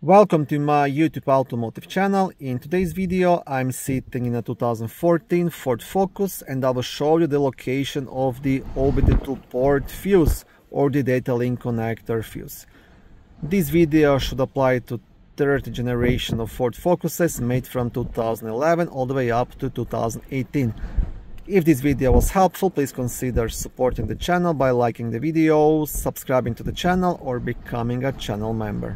Welcome to my YouTube automotive channel. In today's video I'm sitting in a 2014 Ford Focus and I will show you the location of the OBD2 port fuse or the data link connector fuse. This video should apply to third generation of Ford Focuses made from 2011 all the way up to 2018. If this video was helpful, please consider supporting the channel by liking the video, subscribing to the channel or becoming a channel member.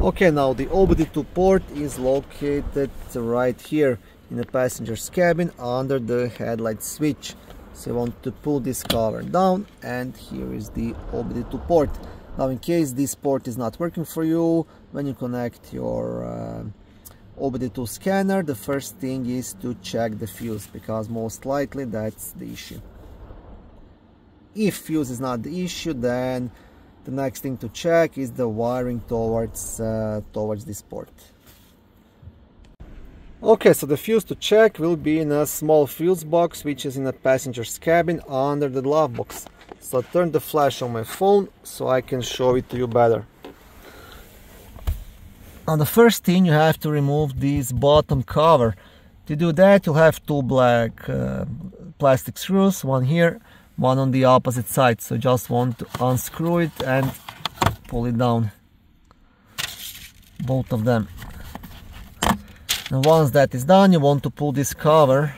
Okay, now the OBD2 port is located right here in the passenger's cabin under the headlight switch. So you want to pull this cover down and here is the OBD2 port. Now in case this port is not working for you, when you connect your uh, OBD2 scanner, the first thing is to check the fuse because most likely that's the issue. If fuse is not the issue, then the next thing to check is the wiring towards uh, towards this port. Okay so the fuse to check will be in a small fuse box which is in a passenger's cabin under the glove box. So I turn the flash on my phone so I can show it to you better. Now the first thing you have to remove this bottom cover. To do that you'll have two black uh, plastic screws one here one on the opposite side so just want to unscrew it and pull it down. Both of them. And once that is done you want to pull this cover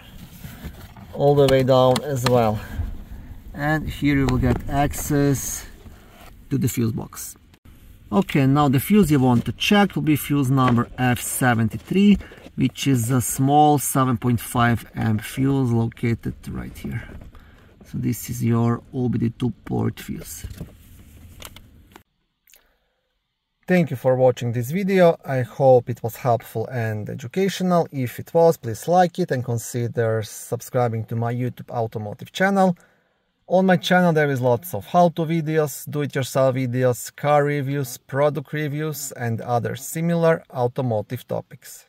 all the way down as well. And here you will get access to the fuse box. Okay now the fuse you want to check will be fuse number F73 which is a small 7.5 amp fuse located right here so this is your OBD2 port fuse. Thank you for watching this video. I hope it was helpful and educational. If it was, please like it and consider subscribing to my YouTube automotive channel. On my channel there is lots of how-to videos, do-it-yourself videos, car reviews, product reviews and other similar automotive topics.